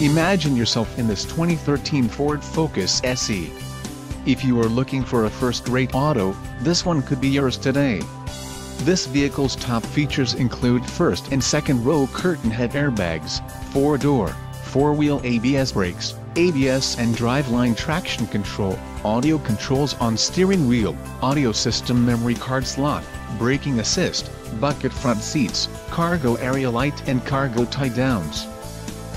Imagine yourself in this 2013 Ford Focus SE. If you are looking for a first-rate auto, this one could be yours today. This vehicle's top features include first and second row curtain head airbags, 4-door, 4-wheel ABS brakes, ABS and driveline traction control, audio controls on steering wheel, audio system memory card slot, braking assist, bucket front seats, cargo area light and cargo tie-downs.